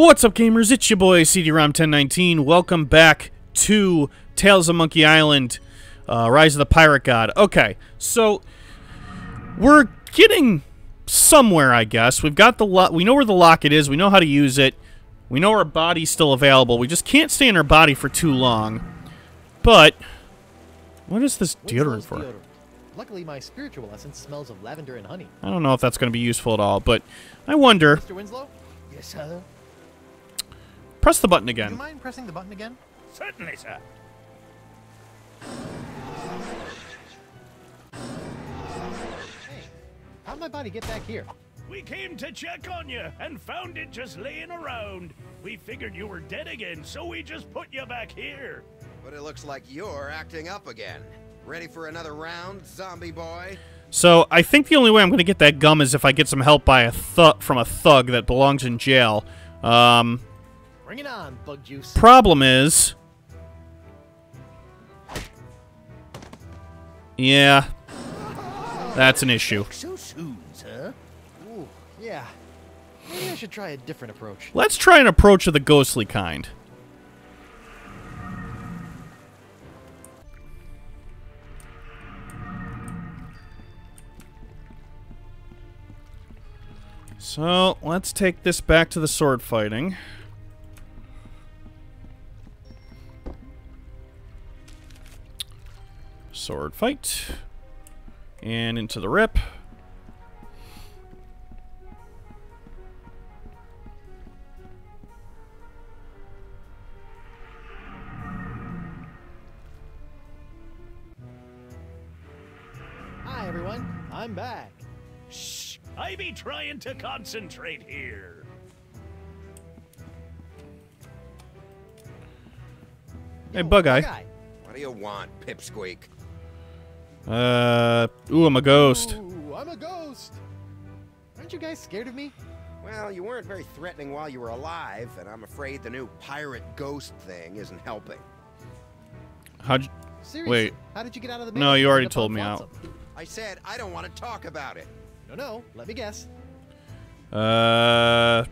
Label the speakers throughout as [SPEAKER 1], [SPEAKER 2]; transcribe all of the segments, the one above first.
[SPEAKER 1] Round set. Executing.
[SPEAKER 2] What's up, gamers? It's your boy CD-ROM1019. Welcome back to Tales of Monkey Island, uh, Rise of the Pirate God. Okay, so we're getting somewhere, I guess. We've got the lo- we know where the locket is. We know how to use it. We know our body's still available. We just can't stay in our body for too long. But what is this deodorant for?
[SPEAKER 3] deodorant. Luckily, my spiritual essence smells of lavender and honey.
[SPEAKER 2] I don't know if that's going to be useful at all, but I wonder.
[SPEAKER 3] Mr. Winslow? Yes, sir.
[SPEAKER 2] Press the button again.
[SPEAKER 3] Do you mind pressing the button again?
[SPEAKER 4] Certainly, sir.
[SPEAKER 3] Hey, how'd my body get back here?
[SPEAKER 4] We came to check on you and found it just laying around. We figured you were dead again, so we just put you back here.
[SPEAKER 5] But it looks like you're acting up again. Ready for another round, zombie boy?
[SPEAKER 2] So I think the only way I'm going to get that gum is if I get some help by a thug from a thug that belongs in jail. Um,
[SPEAKER 3] Bring it on, bug juice.
[SPEAKER 2] problem is, yeah, that's an issue.
[SPEAKER 3] So soon, sir? Ooh, yeah. Maybe I should try a different approach.
[SPEAKER 2] Let's try an approach of the ghostly kind. So, let's take this back to the sword fighting. Sword fight. And into the rip.
[SPEAKER 3] Hi, everyone. I'm back.
[SPEAKER 4] Shh! I be trying to concentrate here.
[SPEAKER 2] Hey, Bug Eye.
[SPEAKER 3] Guy.
[SPEAKER 5] What do you want, Pipsqueak?
[SPEAKER 2] Uh, ooh, I'm a ghost.
[SPEAKER 3] Ooh, I'm a ghost. Aren't you guys scared of me?
[SPEAKER 5] Well, you weren't very threatening while you were alive, and I'm afraid the new pirate ghost thing isn't helping.
[SPEAKER 2] How'd you,
[SPEAKER 3] Seriously.
[SPEAKER 2] Wait.
[SPEAKER 3] How did you get out of the
[SPEAKER 2] No, you already told me
[SPEAKER 3] Flotsam?
[SPEAKER 5] I said I don't want to talk about it.
[SPEAKER 3] No, no. Let me guess.
[SPEAKER 2] uh,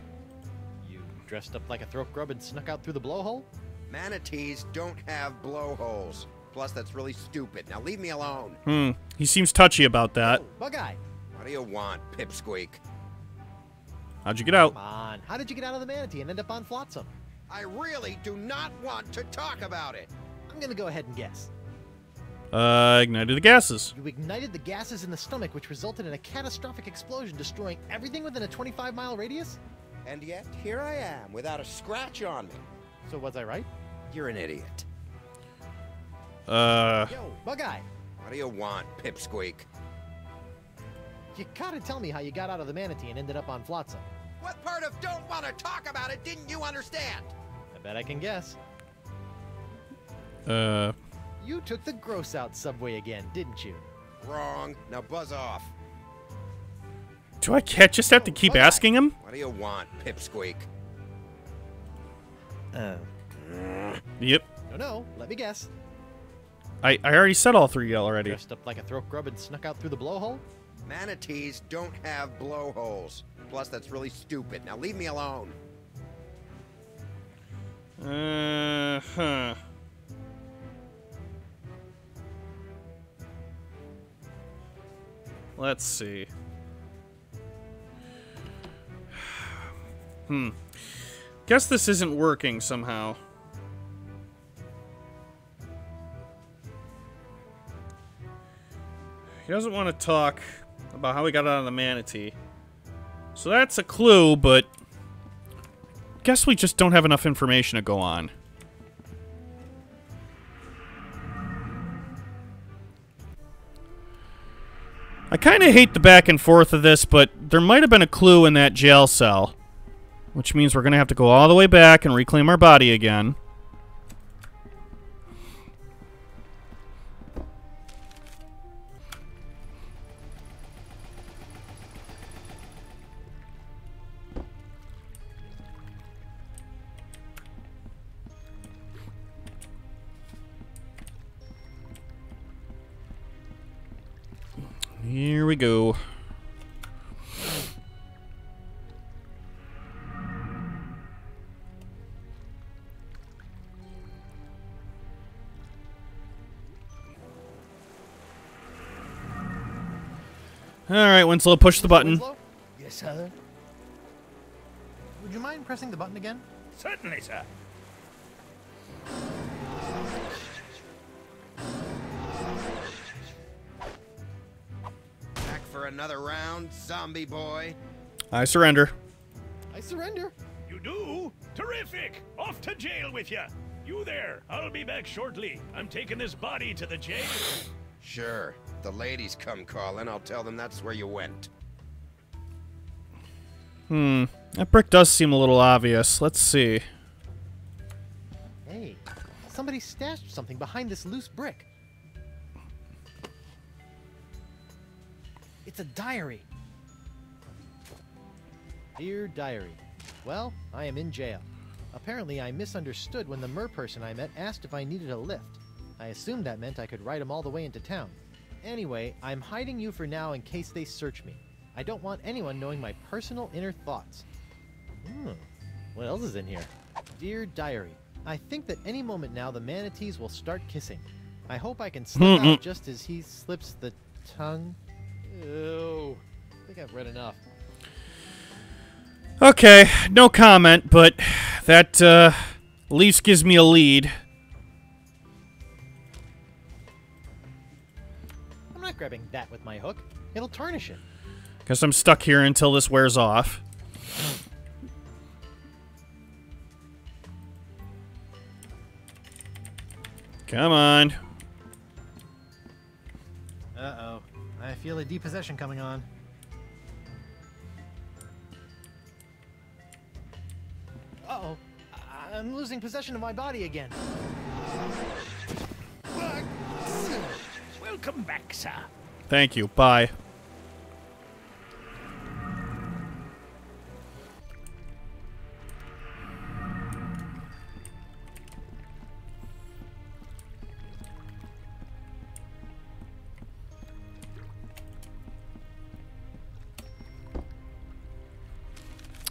[SPEAKER 3] You dressed up like a throat grub and snuck out through the blowhole?
[SPEAKER 5] Manatees don't have blowholes. Plus, that's really stupid. Now leave me alone.
[SPEAKER 2] hmm. He seems touchy about that.
[SPEAKER 3] Oh, Bug Eye.
[SPEAKER 5] What do you want, Pipsqueak?
[SPEAKER 2] How'd you get out?
[SPEAKER 3] Come on. How did you get out of the manatee and end up on Flotsam?
[SPEAKER 5] I really do not want to talk about it.
[SPEAKER 3] I'm gonna go ahead and guess.
[SPEAKER 2] Uh, ignited the gases.
[SPEAKER 3] You ignited the gases in the stomach, which resulted in a catastrophic explosion, destroying everything within a 25 mile radius?
[SPEAKER 5] And yet, here I am, without a scratch on me.
[SPEAKER 3] So, was I right?
[SPEAKER 5] You're an idiot.
[SPEAKER 2] Uh,
[SPEAKER 3] Yo, Bug Eye.
[SPEAKER 5] What do you want, Pipsqueak?
[SPEAKER 3] You gotta tell me how you got out of the manatee and ended up on Flotsam.
[SPEAKER 5] What part of don't want to talk about it didn't you understand?
[SPEAKER 3] I bet I can guess.
[SPEAKER 2] uh,
[SPEAKER 3] You took the gross out subway again, didn't you?
[SPEAKER 5] Wrong. Now buzz off.
[SPEAKER 2] do I ca- just have to keep
[SPEAKER 3] Okay.
[SPEAKER 2] asking him?
[SPEAKER 5] What do you want, Pipsqueak?
[SPEAKER 3] Uh,
[SPEAKER 2] Yep.
[SPEAKER 3] no, no. Let me guess.
[SPEAKER 2] I, I already said all three already.
[SPEAKER 3] Dressed up like a throat grub and snuck out through the blowhole?
[SPEAKER 5] Manatees don't have blowholes. Plus, that's really stupid. Now leave me alone.
[SPEAKER 2] Uh, huh. Let's see. Hmm. Guess this isn't working somehow. He doesn't want to talk about how he got out of the manatee. So that's a clue, but guess we just don't have enough information to go on. I kind of hate the back and forth of this, but there might have been a clue in that jail cell. Which means we're going to have to go all the way back and reclaim our body again. Here we go. All right, Winslow, push the button.
[SPEAKER 3] Winslow? Yes, sir. Would you mind pressing the button again?
[SPEAKER 4] Certainly, sir.
[SPEAKER 5] Another round, zombie boy.
[SPEAKER 2] I surrender.
[SPEAKER 3] I surrender.
[SPEAKER 4] You do? Terrific! Off to jail with you. You there. I'll be back shortly. I'm taking this body to the jail.
[SPEAKER 5] Sure. If the ladies come calling, I'll tell them that's where you went.
[SPEAKER 2] Hmm. That brick does seem a little obvious. Let's see.
[SPEAKER 3] Hey, somebody stashed something behind this loose brick. It's a diary. Dear diary. Well, I am in jail. Apparently, I misunderstood when the mer person I met asked if I needed a lift. I assumed that meant I could ride him all the way into town. Anyway, I'm hiding you for now in case they search me. I don't want anyone knowing my personal inner thoughts. Hmm. What else is in here? Dear Diary, I think that any moment now the manatees will start kissing. I hope I can slip out just as he slips the tongue. Ew. I think I've read enough.
[SPEAKER 2] Okay, no comment, but that uh, at least gives me a lead.
[SPEAKER 3] I'm not grabbing that with my hook. It'll tarnish it.
[SPEAKER 2] Guess I'm stuck here until this wears off. Come on.
[SPEAKER 3] I feel a depossession coming on. Uh-oh. I- I'm losing possession of my body again.
[SPEAKER 4] Welcome back, sir.
[SPEAKER 2] Thank you. Bye.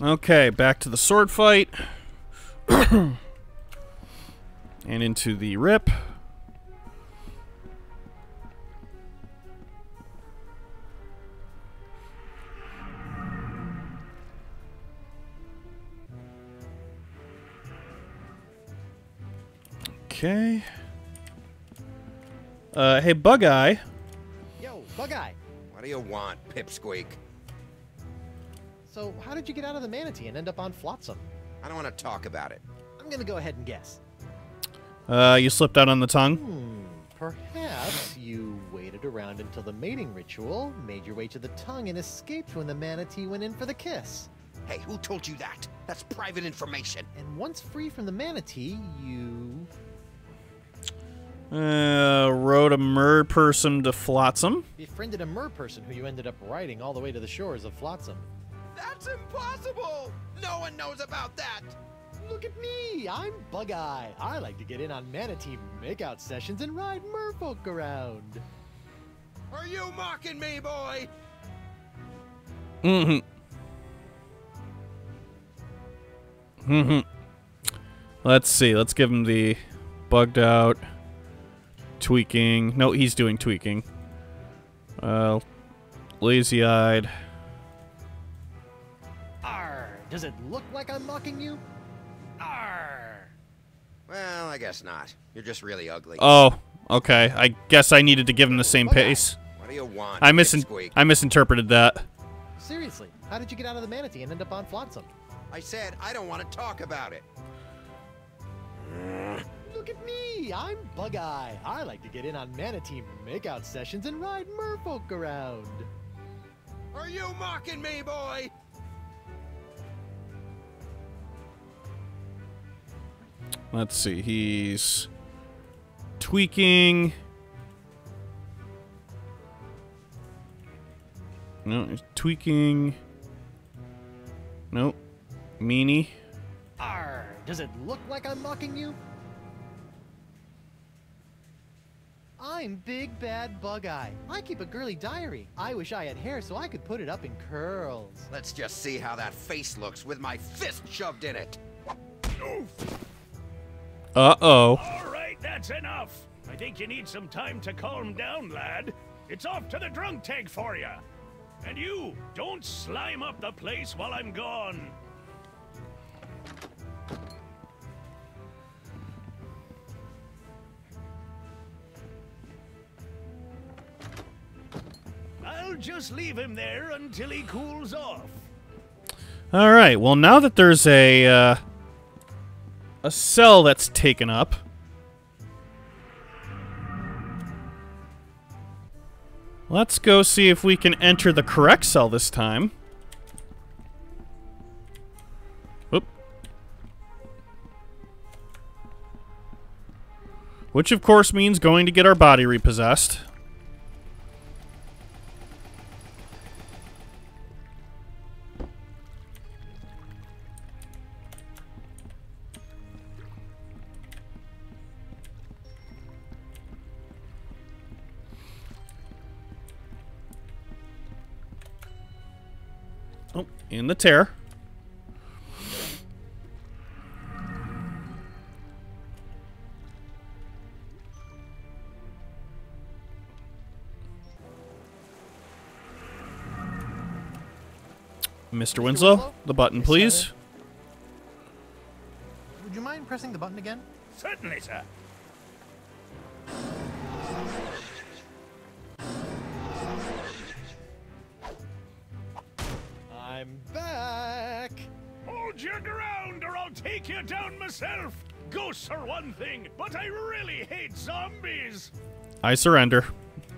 [SPEAKER 2] Okay, back to the sword fight. and into the rip. Okay. Uh, hey, Bug Eye.
[SPEAKER 3] Yo, Bug Eye.
[SPEAKER 5] What do you want, Pipsqueak?
[SPEAKER 3] So, how did you get out of the manatee and end up on Flotsam?
[SPEAKER 5] I don't want to talk about it.
[SPEAKER 3] I'm gonna go ahead and guess.
[SPEAKER 2] Uh, you slipped out on the tongue.
[SPEAKER 3] Hmm, perhaps you waited around until the mating ritual, made your way to the tongue, and escaped when the manatee went in for the kiss.
[SPEAKER 5] Hey, who told you that? That's private information.
[SPEAKER 3] And once free from the manatee, you.
[SPEAKER 2] Uh, rode a mer person to Flotsam.
[SPEAKER 3] befriended a mer person who you ended up riding all the way to the shores of Flotsam.
[SPEAKER 5] That's impossible! No one knows about that!
[SPEAKER 3] Look at me! I'm Bug Eye. I like to get in on manatee makeout sessions and ride merfolk around.
[SPEAKER 5] Are you mocking me, boy?
[SPEAKER 2] Mm-hmm. Mm-hmm. Let's see. Let's give him the bugged out tweaking. No, he's doing tweaking. Uh, lazy-eyed.
[SPEAKER 3] Arr! Does it look like I'm mocking you? Arr!
[SPEAKER 5] Well, I guess not. You're just really ugly.
[SPEAKER 2] Oh, okay. I guess I needed to give him the same pace.
[SPEAKER 5] What do you want,
[SPEAKER 2] I misin I misinterpreted that.
[SPEAKER 3] Seriously, how did you get out of the manatee and end up on Flotsam?
[SPEAKER 5] I said I don't want to talk about it.
[SPEAKER 3] Look at me! I'm Bug Eye. I like to get in on manatee makeout sessions and ride merfolk around.
[SPEAKER 5] Are you mocking me, boy?
[SPEAKER 2] Let's see. He's tweaking. No, he's tweaking. Nope. Meanie.
[SPEAKER 3] Arr! Does it look like I'm mocking you? I'm Big Bad Bug Eye. I keep a girly diary. I wish I had hair so I could put it up in curls.
[SPEAKER 5] Let's just see how that face looks with my fist shoved in it.
[SPEAKER 2] Uh-oh.
[SPEAKER 4] All right, that's enough. I think you need some time to calm down, lad. It's off to the drunk tank for you. And you, don't slime up the place while I'm gone. I'll just leave him there until he cools off.
[SPEAKER 2] All right. Well, now that there's a uh, a cell that's taken up, let's go see if we can enter the correct cell this time. Oop. Which, of course, means going to get our body repossessed. The tear. Mr. Winslow,
[SPEAKER 3] Winslow?
[SPEAKER 2] the button, please.
[SPEAKER 3] Would you mind pressing the button again?
[SPEAKER 4] Certainly, sir. Ghosts are one thing, but I really hate zombies.
[SPEAKER 2] I surrender.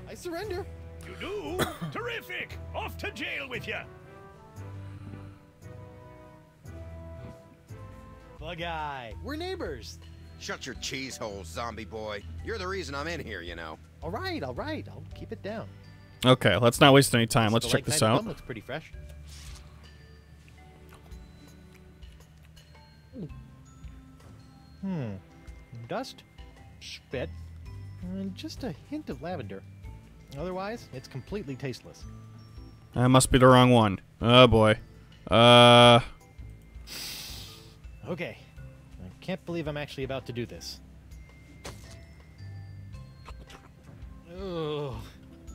[SPEAKER 3] I surrender.
[SPEAKER 4] You do? Terrific. Off to jail with you.
[SPEAKER 3] Bug Eye. We're neighbors.
[SPEAKER 5] Shut your cheese hole, zombie boy. You're the reason I'm in here, you know.
[SPEAKER 3] All right, all right. I'll keep it down.
[SPEAKER 2] Okay, let's not waste any time. Let's
[SPEAKER 3] The
[SPEAKER 2] check this out.
[SPEAKER 3] looks pretty fresh. Hmm. Dust, spit, and just a hint of lavender. Otherwise, it's completely tasteless.
[SPEAKER 2] That must be the wrong one. Oh boy. Uh,
[SPEAKER 3] Okay. I can't believe I'm actually about to do this. Ugh.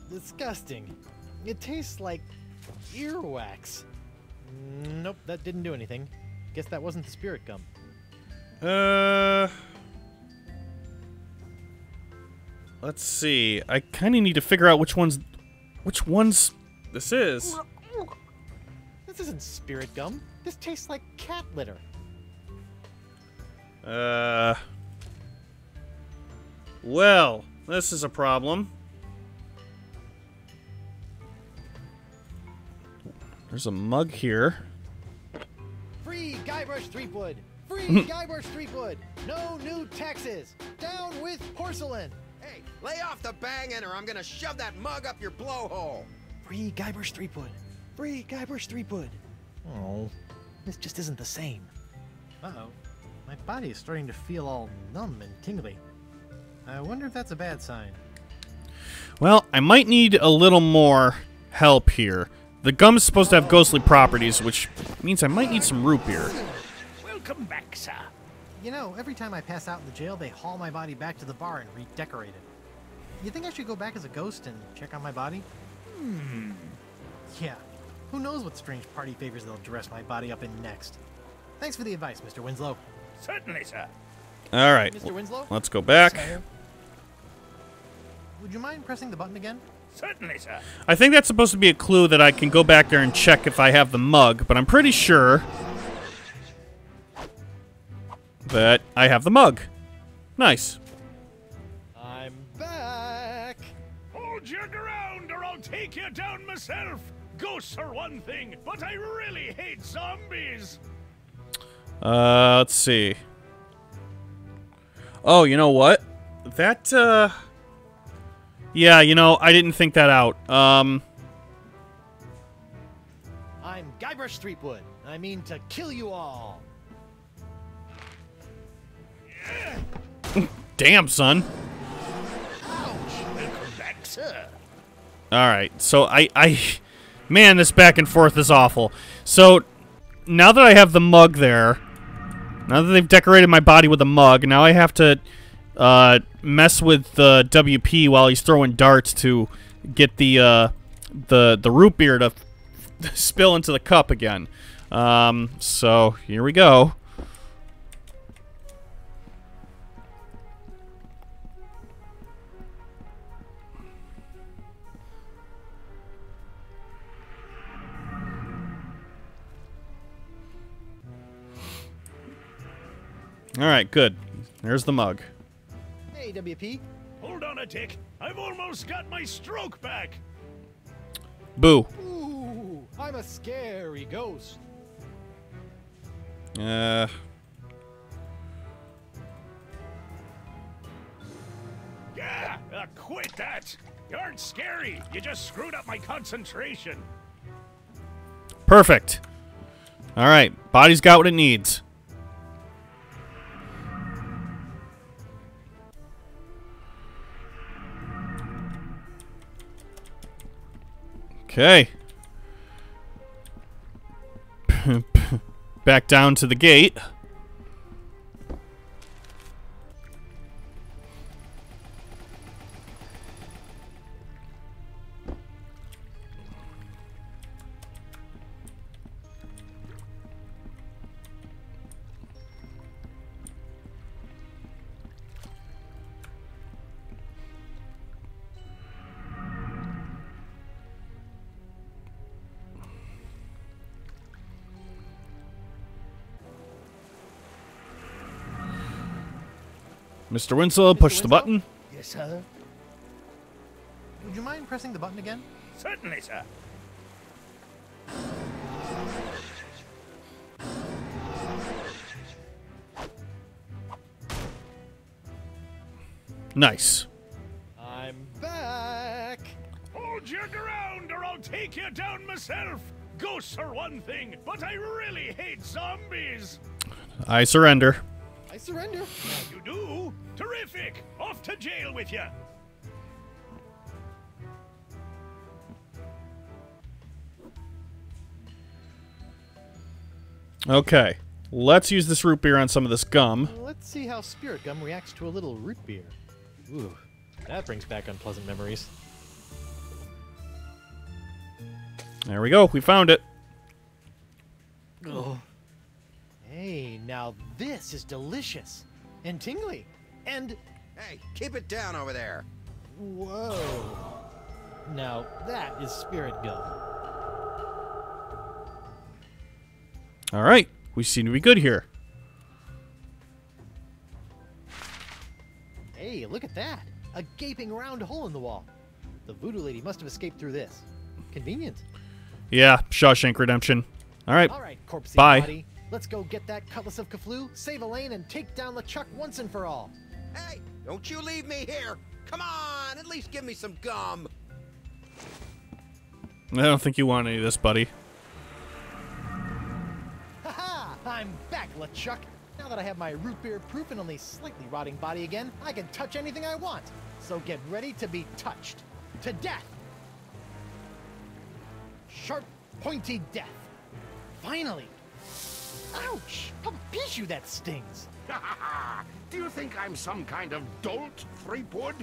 [SPEAKER 3] Disgusting. It tastes like earwax. Nope, that didn't do anything. Guess that wasn't the spirit gum.
[SPEAKER 2] Uh. Let's see. I kind of need to figure out which one's, which one's this is.
[SPEAKER 3] This isn't spirit gum. This tastes like cat litter.
[SPEAKER 2] Uh. Well, this is a problem. There's a mug here.
[SPEAKER 3] Free Guybrush Threepwood! Free Guybrush Threepwood! No new taxes! Down with porcelain!
[SPEAKER 5] Hey, lay off the banging or I'm gonna shove that mug up your blowhole.
[SPEAKER 3] Free Guybrush Threepwood! Free Guybrush Threepwood! Oh, this just isn't the same. Uh-oh. My body is starting to feel all numb and tingly. I wonder if that's a bad sign.
[SPEAKER 2] Well, I might need a little more help here. The gum's supposed to have ghostly properties, which means I might need some root beer.
[SPEAKER 4] Welcome back, sir.
[SPEAKER 3] You know, every time I pass out in the jail, they haul my body back to the bar and redecorate it. You think I should go back as a ghost and check on my body? Hmm. Yeah. Who knows what strange party favors they'll dress my body up in next? Thanks for the advice, Mr. Winslow.
[SPEAKER 4] Certainly, sir.
[SPEAKER 2] All right,
[SPEAKER 3] Mr. Winslow?
[SPEAKER 2] let's go back.
[SPEAKER 3] Would you mind pressing the button again?
[SPEAKER 4] Certainly, sir.
[SPEAKER 2] I think that's supposed to be a clue that I can go back there and check if I have the mug, but I'm pretty sure that I have the mug. Nice.
[SPEAKER 3] I'm back!
[SPEAKER 4] Hold your ground or I'll take you down myself. Ghosts are one thing, but I really hate zombies.
[SPEAKER 2] Uh, let's see. Oh, you know what? That, uh... Yeah, you know, I didn't think that out. Um,
[SPEAKER 3] I'm Guybrush Threepwood. I mean to kill you all.
[SPEAKER 2] Damn, son.
[SPEAKER 4] Welcome back, sir.
[SPEAKER 2] All right, so I, I, man, this back and forth is awful. So now that I have the mug there, now that they've decorated my body with a mug, now I have to uh, mess with the WP while he's throwing darts to get the uh, the the root beer to spill into the cup again. Um, so here we go. All right, good. There's the mug.
[SPEAKER 3] Hey, WP.
[SPEAKER 4] Hold on a tick. I've almost got my stroke back.
[SPEAKER 2] Boo.
[SPEAKER 3] Ooh, I'm a scary ghost.
[SPEAKER 2] Uh,
[SPEAKER 4] Yeah, uh, quit that. You aren't scary. You just screwed up my concentration.
[SPEAKER 2] perfect. All right, body's got what it needs. Okay. Back down to the gate. Mr. Winslow, push the button.
[SPEAKER 3] Yes, sir. Would you mind pressing the button again?
[SPEAKER 4] Certainly, sir.
[SPEAKER 2] Nice.
[SPEAKER 3] I'm back.
[SPEAKER 4] Hold your ground or I'll take you down myself. Ghosts are one thing, but I really hate zombies.
[SPEAKER 2] I surrender.
[SPEAKER 3] I surrender.
[SPEAKER 4] You do? Terrific. Off to jail with you.
[SPEAKER 2] Okay. Let's use this root beer on some of this gum.
[SPEAKER 3] Let's see how spirit gum reacts to a little root beer. Ooh, that brings back unpleasant memories.
[SPEAKER 2] There we go. We found it.
[SPEAKER 3] Oh. Hey, now this is delicious and tingly. And
[SPEAKER 5] Hey, keep it down over there.
[SPEAKER 3] whoa. Now that is spirit gum.
[SPEAKER 2] All right. We seem to be good here.
[SPEAKER 3] Hey, look at that. A gaping round hole in the wall. The voodoo lady must have escaped through this. Convenient.
[SPEAKER 2] Yeah, Shawshank Redemption. All right.
[SPEAKER 3] All right, corpsey
[SPEAKER 2] Bye.
[SPEAKER 3] body. Let's go get that cutlass of Kaflu, save Elaine, and take down LeChuck once and for all.
[SPEAKER 5] Hey, don't you leave me here. Come on, at least give me some gum.
[SPEAKER 2] I don't think you want any of this, buddy.
[SPEAKER 3] Haha! I'm back, LeChuck. Now that I have my root beer proof and only slightly rotting body again, I can touch anything I want. So get ready to be touched. To death! Sharp, pointy death. Finally! Ouch! How you that stings! Ha ha ha!
[SPEAKER 6] Do you think I'm some kind of dolt, Threepwood?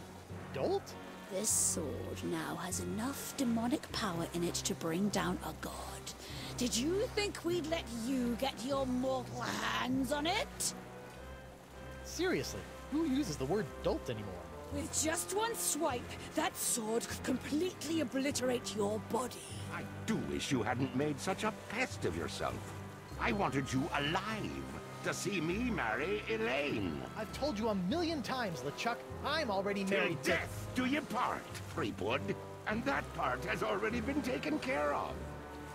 [SPEAKER 3] Dolt?
[SPEAKER 7] This sword now has enough demonic power in it to bring down a god. Did you think we'd let you get your mortal hands on it?
[SPEAKER 3] Seriously, who uses the word dolt anymore?
[SPEAKER 7] With just one swipe, that sword could completely obliterate your body.
[SPEAKER 6] I do wish you hadn't made such a pest of yourself. I wanted you alive to see me marry Elaine.
[SPEAKER 3] I've told you a million times, LeChuck, I'm already
[SPEAKER 6] Till
[SPEAKER 3] married to...
[SPEAKER 6] death do you part, Threepwood. And that part has already been taken care of.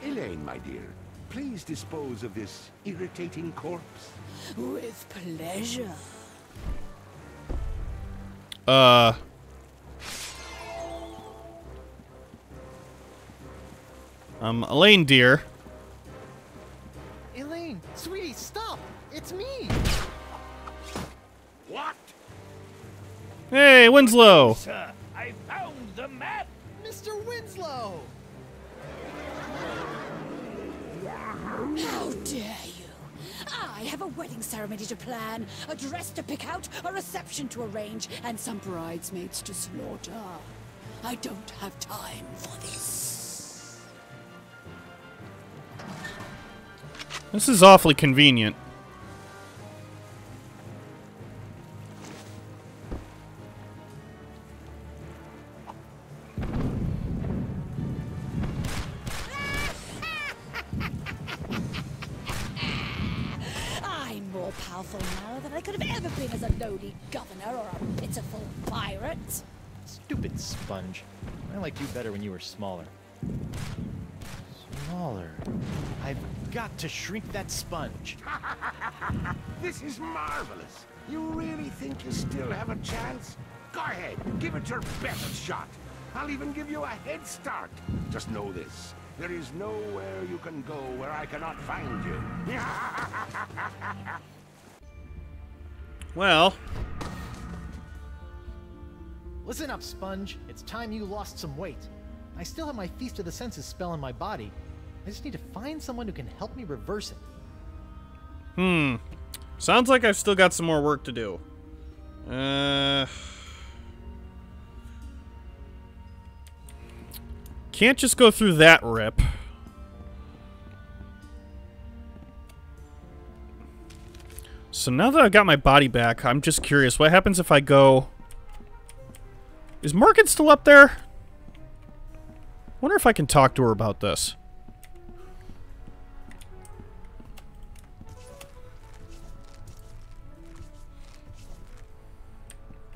[SPEAKER 6] Elaine, my dear, please dispose of this irritating corpse.
[SPEAKER 7] With pleasure.
[SPEAKER 2] Uh. Um, Elaine, dear.
[SPEAKER 3] Elaine, sweetie, stop! It's me!
[SPEAKER 6] What?
[SPEAKER 2] Hey, Winslow.
[SPEAKER 4] Sir, I found the map.
[SPEAKER 3] Mr. Winslow!
[SPEAKER 7] How dare you? I have a wedding ceremony to plan, a dress to pick out, a reception to arrange, and some bridesmaids to slaughter. I don't have time for this.
[SPEAKER 2] This is awfully convenient.
[SPEAKER 7] I'm more powerful now than I could have ever been as a lowly governor or a pitiful pirate.
[SPEAKER 3] Stupid sponge. I liked you better when you were smaller. Smaller. I've got to shrink that sponge.
[SPEAKER 6] This is marvelous. You really think you still have a chance? Go ahead, give it your best shot. I'll even give you a head start. Just know this. There is nowhere you can go where I cannot find you.
[SPEAKER 2] Well,
[SPEAKER 3] Listen up, Sponge. It's time you lost some weight. I still have my Feast of the Senses spell in my body. I just need to find someone who can help me reverse it.
[SPEAKER 2] hmm. Sounds like I've still got some more work to do. Uh. Can't just go through that rip. So now that I've got my body back, I'm just curious. What happens if I go... Is Morgan still up there? wonder if I can talk to her about this.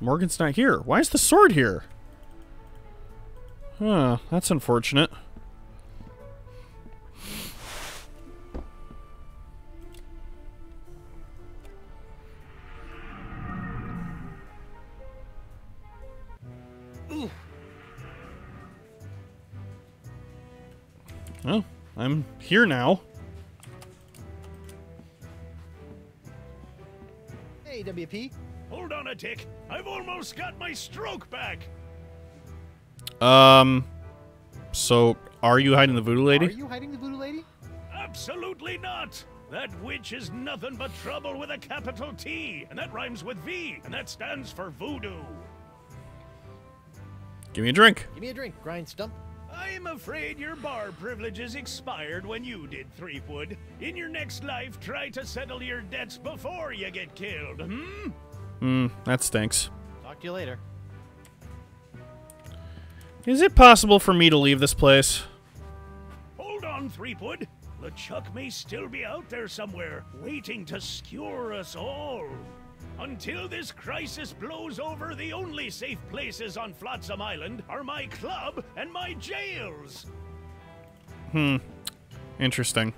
[SPEAKER 2] Morgan's not here. Why is the sword here? Huh, that's unfortunate. Well, I'm here now.
[SPEAKER 3] Hey, WP.
[SPEAKER 4] Hold on a tick. I've almost got my stroke back.
[SPEAKER 2] Um, so are you hiding the voodoo lady?
[SPEAKER 3] Are you hiding the voodoo lady?
[SPEAKER 4] Absolutely not. That witch is nothing but trouble with a capital T, and that rhymes with V, and that stands for voodoo.
[SPEAKER 2] Give me a drink.
[SPEAKER 3] Give me a drink, Grind Stump.
[SPEAKER 4] I'm afraid your bar privileges expired when you did, Threepwood. In your next life, try to settle your debts before you get killed, hmm?
[SPEAKER 2] Hmm, that stinks.
[SPEAKER 3] Talk to you later.
[SPEAKER 2] Is it possible for me to leave this place?
[SPEAKER 4] Hold on, Threepwood. LeChuck may still be out there somewhere, waiting to skewer us all. Until this crisis blows over, the only safe places on Flotsam Island are my club and my jails.
[SPEAKER 2] Hmm. Interesting.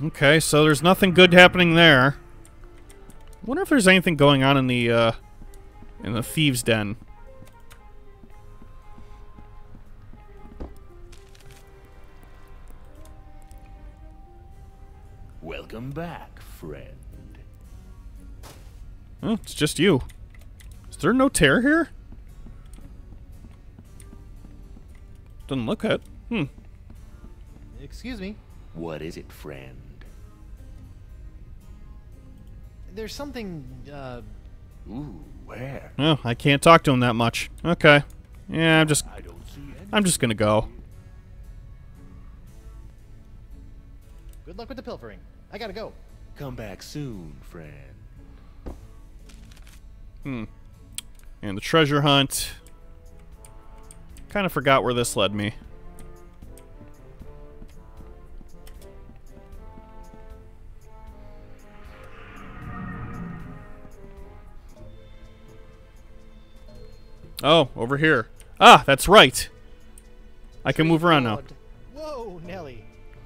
[SPEAKER 2] Okay, so there's nothing good happening there. Wonder if there's anything going on in the uh in the thieves' den.
[SPEAKER 4] Welcome back, friend.
[SPEAKER 2] Oh, it's just you. Is there no tear here? Doesn't look it. Hmm.
[SPEAKER 3] Excuse me.
[SPEAKER 4] What is it, friend?
[SPEAKER 3] There's something, uh,
[SPEAKER 4] Ooh, where?
[SPEAKER 2] Oh, I can't talk to him that much. Okay. Yeah, I'm just
[SPEAKER 4] I don't see any.
[SPEAKER 2] I'm just gonna go.
[SPEAKER 3] good luck with the pilfering. I gotta go.
[SPEAKER 4] Come back soon, friend.
[SPEAKER 2] Hmm. And the treasure hunt. Kind of forgot where this led me. Oh, over here. Ah, that's right. I can move around now.
[SPEAKER 3] God. Whoa, Nelly.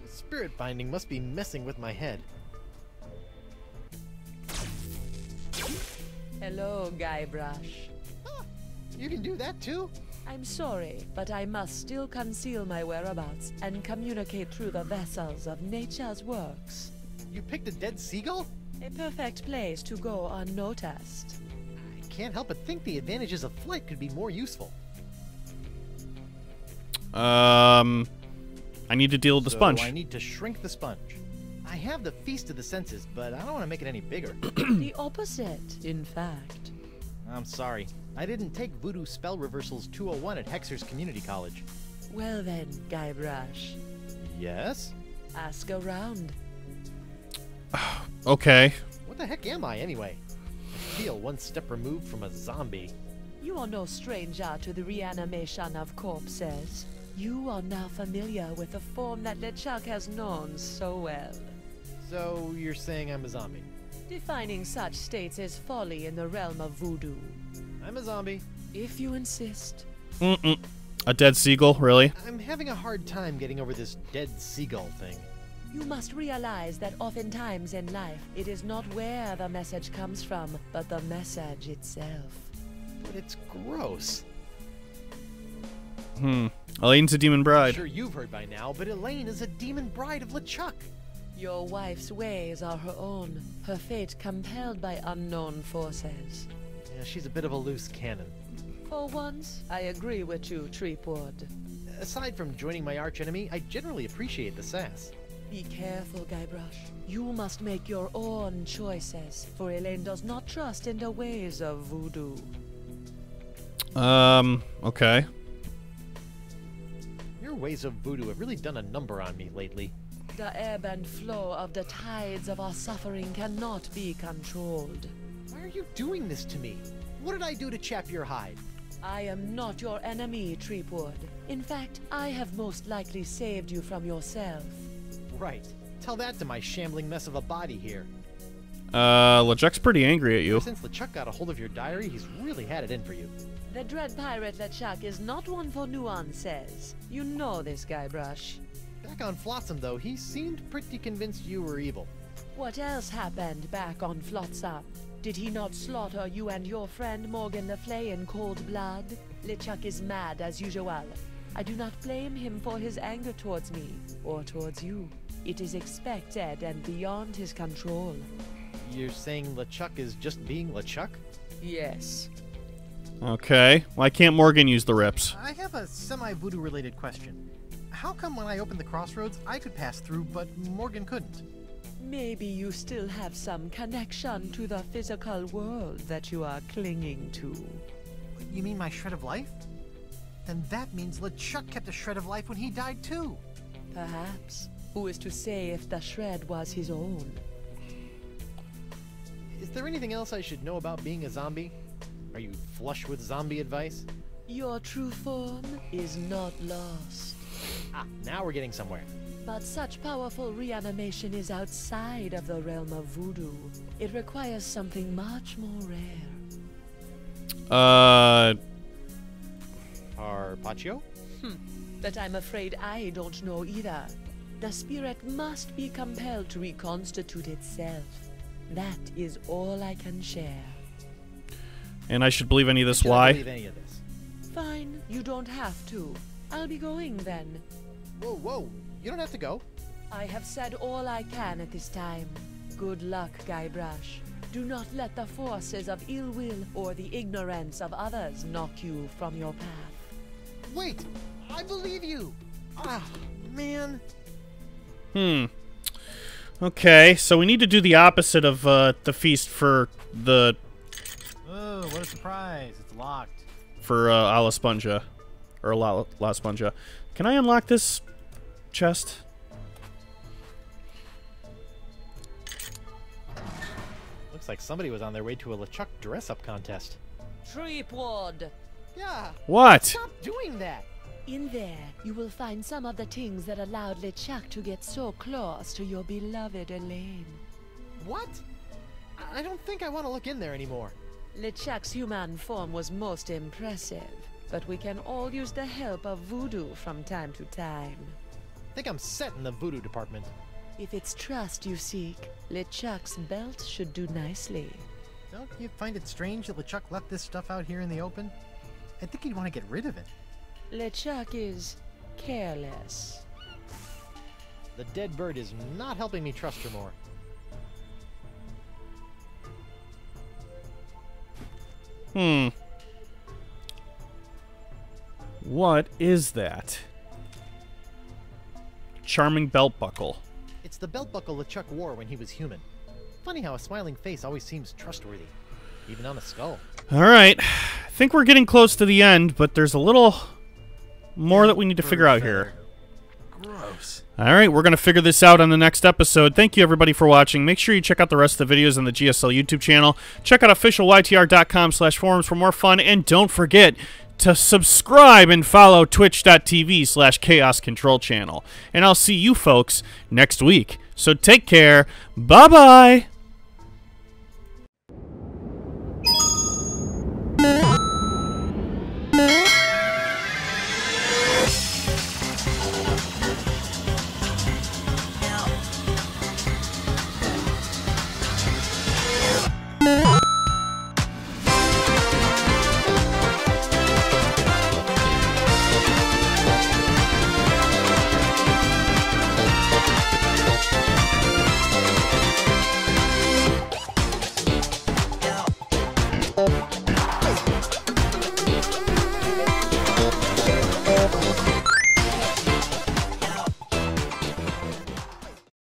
[SPEAKER 3] Spirit binding must be messing with my head.
[SPEAKER 8] Hello, Guybrush.
[SPEAKER 3] You can do that too?
[SPEAKER 8] I'm sorry, but I must still conceal my whereabouts and communicate through the vessels of nature's works.
[SPEAKER 3] You picked a dead seagull?
[SPEAKER 8] A perfect place to go unnoticed.
[SPEAKER 3] I can't help but think the advantages of flight could be more useful.
[SPEAKER 2] Um, I need to deal with the
[SPEAKER 3] So
[SPEAKER 2] sponge.
[SPEAKER 3] I need to shrink the sponge. I have the Feast of the Senses, but I don't want to make it any bigger.
[SPEAKER 8] the opposite, in fact.
[SPEAKER 3] I'm sorry. I didn't take Voodoo Spell Reversals 201 at Hexer's Community College.
[SPEAKER 8] Well then, Guybrush,
[SPEAKER 3] Yes?
[SPEAKER 8] ask around.
[SPEAKER 2] Okay.
[SPEAKER 3] What the heck am I, anyway? I feel one step removed from a zombie.
[SPEAKER 8] You are no stranger to the reanimation of corpses. You are now familiar with the form that LeChuck has known so well.
[SPEAKER 3] So, you're saying I'm a zombie?
[SPEAKER 8] Defining such states is folly in the realm of voodoo.
[SPEAKER 3] I'm a zombie.
[SPEAKER 8] If you insist.
[SPEAKER 2] Mm-mm. A dead seagull, really?
[SPEAKER 3] I'm having a hard time getting over this dead seagull thing.
[SPEAKER 8] You must realize that oftentimes in life, it is not where the message comes from, but the message itself.
[SPEAKER 3] But it's gross.
[SPEAKER 2] Hmm. Elaine's a demon
[SPEAKER 3] I'm
[SPEAKER 2] bride.
[SPEAKER 3] sure you've heard by now, but Elaine is a demon bride of LeChuck.
[SPEAKER 8] Your wife's ways are her own, her fate compelled by unknown forces.
[SPEAKER 3] Yeah, she's a bit of a loose cannon.
[SPEAKER 8] For once, I agree with you, Threepwood.
[SPEAKER 3] Aside from joining my archenemy, I generally appreciate the sass.
[SPEAKER 8] Be careful, Guybrush. You must make your own choices, for Elaine does not trust in the ways of voodoo.
[SPEAKER 2] Um, okay.
[SPEAKER 3] Your ways of voodoo have really done a number on me lately.
[SPEAKER 8] The ebb and flow of the tides of our suffering cannot be controlled.
[SPEAKER 3] Why are you doing this to me? What did I do to chap your hide?
[SPEAKER 8] I am not your enemy, Threepwood. In fact, I have most likely saved you from yourself.
[SPEAKER 3] Right. Tell that to my shambling mess of a body here.
[SPEAKER 2] Uh, LeChuck's pretty angry at you.
[SPEAKER 3] Since LeChuck got a hold of your diary, he's really had it in for you.
[SPEAKER 8] The dread pirate LeChuck is not one for nuances. You know this, Guybrush.
[SPEAKER 3] Back on Flotsam, though, he seemed pretty convinced you were evil.
[SPEAKER 8] What else happened back on Flotsam? Did he not slaughter you and your friend Morgan LeFlay in cold blood? LeChuck is mad as usual. I do not blame him for his anger towards me, or towards you. It is expected and beyond his control.
[SPEAKER 3] You're saying LeChuck is just being LeChuck?
[SPEAKER 8] Yes.
[SPEAKER 2] Okay. Why can't Morgan use the rips?
[SPEAKER 9] I have a semi voodoo related question. How come when I opened the crossroads, I could pass through, but Morgan couldn't?
[SPEAKER 8] Maybe you still have some connection to the physical world that you are clinging to.
[SPEAKER 9] You mean my shred of life? Then that means LeChuck kept a shred of life when he died too.
[SPEAKER 8] Perhaps. Who is to say if the shred was his own?
[SPEAKER 3] Is there anything else I should know about being a zombie? Are you flush with zombie advice?
[SPEAKER 8] Your true form is not lost.
[SPEAKER 3] Ah, now we're getting somewhere.
[SPEAKER 8] But such powerful reanimation is outside of the realm of voodoo. It requires something much more rare.
[SPEAKER 2] Uh,
[SPEAKER 3] Carpaccio? Hmm.
[SPEAKER 8] That I'm afraid I don't know either. The spirit must be compelled to reconstitute itself. That is all I can share.
[SPEAKER 2] and I should believe any of this
[SPEAKER 3] Should I
[SPEAKER 2] lie?
[SPEAKER 3] believe any of this?
[SPEAKER 8] Fine, you don't have to. I'll be going then.
[SPEAKER 3] Whoa, whoa! You don't have to go.
[SPEAKER 8] I have said all I can at this time. Good luck, Guybrush. Do not let the forces of ill will or the ignorance of others knock you from your path.
[SPEAKER 3] Wait! I believe you! Ah, man.
[SPEAKER 2] Hmm. Okay, so we need to do the opposite of uh, the feast for the
[SPEAKER 9] Oh, what a surprise. It's locked.
[SPEAKER 2] for uh, a la Sponja or La, La Sponja. Can I unlock this chest?
[SPEAKER 3] Looks like somebody was on their way to a LeChuck dress-up contest.
[SPEAKER 8] Threepwood!
[SPEAKER 3] Yeah,
[SPEAKER 2] What?
[SPEAKER 3] stop doing that!
[SPEAKER 8] In there, you will find some of the things that allowed LeChuck to get so close to your beloved Elaine.
[SPEAKER 3] What? I- don't think I want to look in there anymore.
[SPEAKER 8] LeChuck's human form was most impressive, but we can all use the help of voodoo from time to time.
[SPEAKER 3] I think I'm set in the voodoo department.
[SPEAKER 8] If it's trust you seek, LeChuck's belt should do nicely.
[SPEAKER 9] Don't you find it strange that LeChuck left this stuff out here in the open? I think he'd want to get rid of it.
[SPEAKER 8] LeChuck is careless.
[SPEAKER 3] The dead bird is not helping me trust her more.
[SPEAKER 2] Hmm. What is that? Charming belt buckle.
[SPEAKER 3] It's the belt buckle LeChuck wore when he was human. Funny how a smiling face always seems trustworthy, even on a skull.
[SPEAKER 2] All right. I think we're getting close to the end, but there's a little more that we need to figure out here.
[SPEAKER 1] Gross.
[SPEAKER 2] All right, we're going to figure this out on the next episode. Thank you, everybody, for watching. Make sure you check out the rest of the videos on the GSL YouTube channel. Check out officialytr.com slash forums for more fun. And don't forget to subscribe and follow twitch.tv slash chaos control channel. And I'll see you folks next week. So take care. Bye-bye.